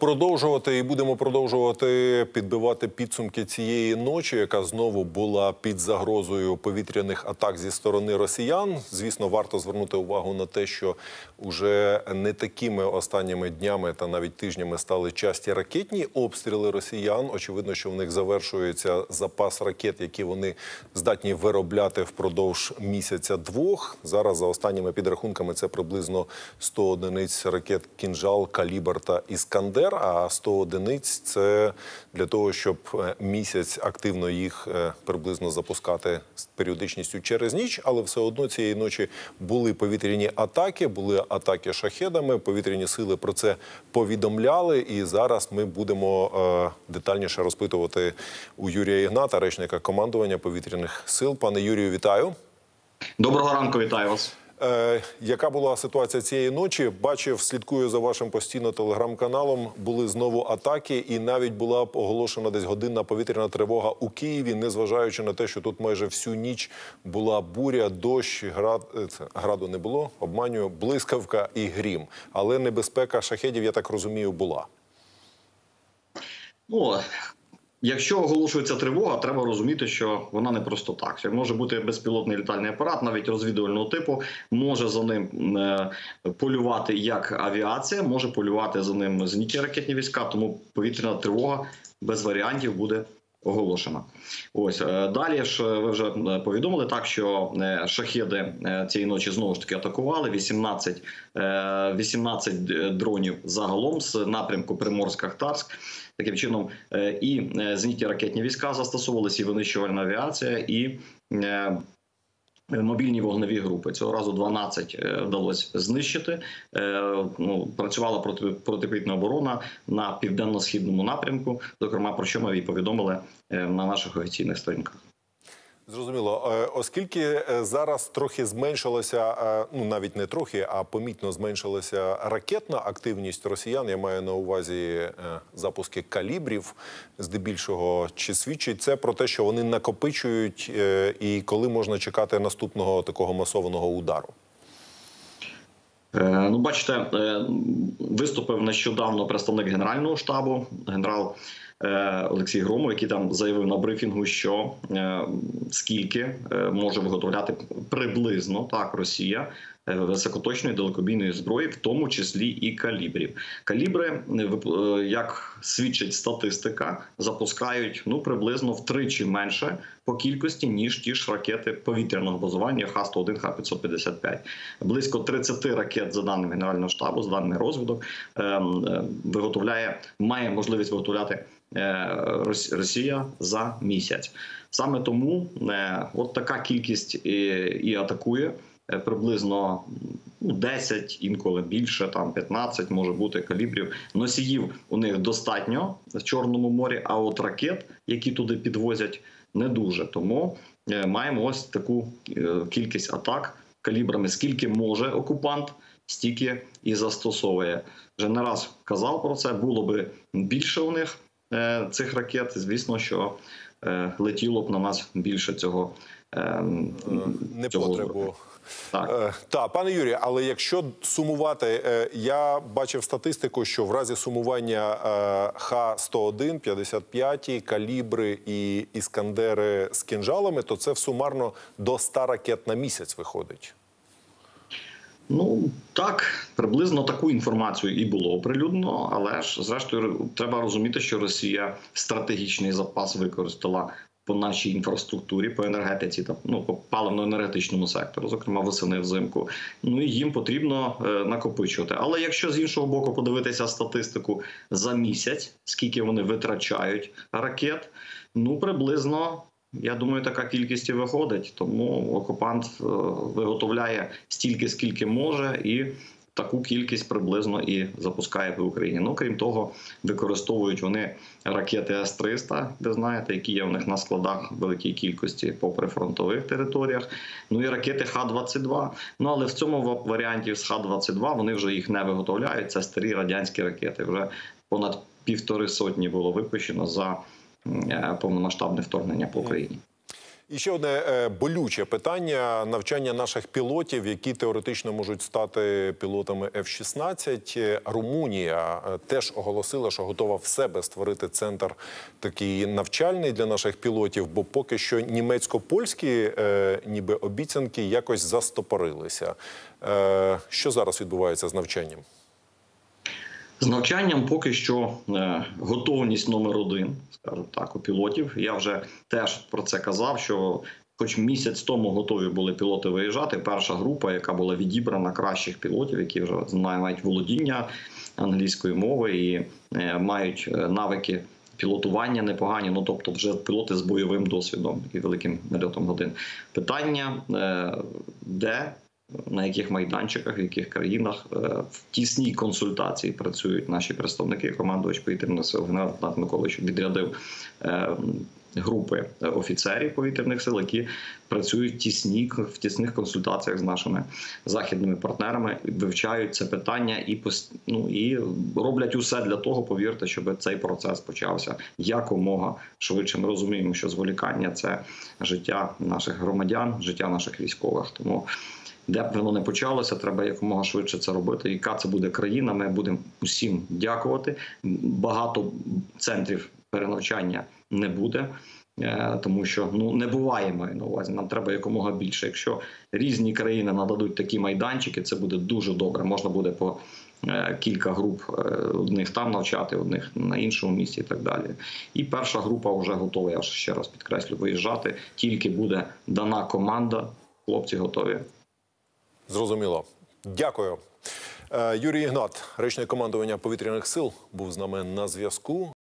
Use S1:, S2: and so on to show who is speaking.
S1: Продовжувати і будемо продовжувати підбивати підсумки цієї ночі, яка знову була під загрозою повітряних атак зі сторони росіян. Звісно, варто звернути увагу на те, що уже не такими останніми днями та навіть тижнями стали часті ракетні обстріли росіян. Очевидно, що в них завершується запас ракет, які вони здатні виробляти впродовж місяця-двох. Зараз за останніми підрахунками це приблизно 100 одиниць ракет кінжал, калібр та іскандер. А 100 одиниць це для того, щоб е, місяць активно їх е, приблизно запускати з періодичністю через ніч. Але все одно цієї ночі були повітряні атаки, були атаки шахедами. Повітряні сили про це повідомляли. І зараз ми будемо е, детальніше розпитувати у Юрія Ігната, речника командування повітряних сил. Пане Юрію, вітаю.
S2: Доброго ранку, вітаю вас.
S1: Е, яка була ситуація цієї ночі? Бачив, слідкую за вашим постійно телеграм-каналом. Були знову атаки, і навіть була оголошена десь годинна повітряна тривога у Києві, незважаючи на те, що тут майже всю ніч була буря, дощ, град е, граду не було. Обманюю, блискавка і грім. Але небезпека шахедів, я так розумію, була.
S2: Ну, якщо оголошується тривога, треба розуміти, що вона не просто так. Це може бути безпілотний літальний апарат, навіть розвідувального типу, може за ним е, полювати як авіація, може полювати за ним зенітні ракетні війська. Тому повітряна тривога без варіантів буде. Оголошена, ось е, далі ж е, ви вже е, повідомили так, що шахеди цієї ночі знову ж таки атакували 18, е, 18 дронів загалом з напрямку Приморськ-Ахтарськ. Таким чином, і зенітні ракетні війська застосовувалися, і винищувальна авіація, і мобільні вогневі групи. Цього разу 12 е, вдалося знищити. Е, Ну, працювала проти протиповітряна оборона на південно-східному напрямку. Зокрема, про що ми і повідомили е, на наших офіційних сторінках.
S1: Зрозуміло, Е, оскільки е, зараз трохи зменшилася, е, ну навіть не трохи, а помітно зменшилася ракетна активність росіян. Я маю на увазі запуски калібрів, здебільшого. Чи свідчить це про те, що вони накопичують, і коли можна чекати наступного такого масованого удару?
S2: Ну, бачите, виступив нещодавно представник генерального штабу, генерал Олексій Громов, який там заявив на брифінгу, що е, скільки е, може виготовляти приблизно так Росія. е, високоточної далекобійної зброї, в тому числі і калібрів. Калібри, е, е, як свідчить статистика, запускають ну приблизно втричі менше по кількості ніж ті ж ракети повітряного базування Х-101, Х-555. Близько 30 ракет, за даними Генерального штабу, за даними розвідок, ем, е, виготовляє, має можливість виготовляти е, Рос- Росія за місяць. Саме тому е, от така кількість і, атакує е, приблизно ну, 10, інколи більше, там 15 може бути калібрів. Носіїв у них достатньо в Чорному морі, а от ракет, які туди підвозять, не дуже. Тому е, маємо ось таку е, кількість атак калібрами. Скільки може окупант, стільки і застосовує. Вже не раз казав про це. Було би більше у них е, цих ракет. Звісно, що е, летіло б на нас більше цього. е, цього
S1: Непотребу.
S2: Так.
S1: Е, Та, пане Юрію, але якщо сумувати, е, я бачив статистику, що в разі сумування е, Х-101, 55, калібри і іскандери з кінжалами, то це в сумарно до 100 ракет на місяць виходить.
S2: Ну так, приблизно таку інформацію і було оприлюднено, але ж зрештою треба розуміти, що Росія стратегічний запас використала по нашій інфраструктурі, по енергетиці та ну по паливно-енергетичному сектору, зокрема восени взимку. Ну і їм потрібно е, накопичувати. Але якщо з іншого боку подивитися статистику за місяць, скільки вони витрачають ракет, ну приблизно. Я думаю, така кількість і виходить, тому окупант е, виготовляє стільки, скільки може, і таку кількість приблизно і запускає в Україні. Ну крім того, використовують вони ракети С-300, ви знаєте, які є в них на складах в великій кількості по прифронтових територіях. Ну і ракети Х-22. Ну але в цьому ва- варіанті з Х-22 вони вже їх не виготовляють. Це старі радянські ракети. Вже понад півтори сотні було випущено за повномасштабне вторгнення по Україні.
S1: І ще одне е, болюче питання навчання наших пілотів, які теоретично можуть стати пілотами F-16. Е, Румунія е, теж оголосила, що готова в себе створити центр такий навчальний для наших пілотів, бо поки що німецько-польські е, ніби обіцянки якось застопорилися. Е, що зараз відбувається з навчанням?
S2: З навчанням поки що е, готовність номер один, скажу так, у пілотів. Я вже теж про це казав. Що, хоч місяць тому готові були пілоти виїжджати, перша група, яка була відібрана кращих пілотів, які вже мають володіння англійської мови і е, мають е, навики. Пілотування непогані, ну тобто, вже пілоти з бойовим досвідом і великим нальотом годин. Питання де на яких майданчиках, в яких країнах е, в тісній консультації працюють наші представники. Командувач повітряних сил генерал Миколаївич відрядив е, групи офіцерів повітряних сил, які працюють тісні в тісних консультаціях з нашими західними партнерами, вивчають це питання і ну, і роблять усе для того, повірте, щоб цей процес почався якомога швидше. Ми розуміємо, що зволікання це життя наших громадян, життя наших військових. Тому де б воно не почалося, треба якомога швидше це робити. Яка це буде країна? Ми будемо усім дякувати. Багато центрів перенавчання не буде. е, Тому що ну не буває маю на увазі. Нам треба якомога більше. Якщо різні країни нададуть такі майданчики, це буде дуже добре. Можна буде по е, кілька груп е, одних там навчати, одних на іншому місці і так далі. І перша група вже готова. Я ще раз підкреслю, виїжджати. Тільки буде дана команда. Хлопці готові.
S1: Зрозуміло. Дякую. Юрій Ігнат, речник командування повітряних сил, був з нами на зв'язку.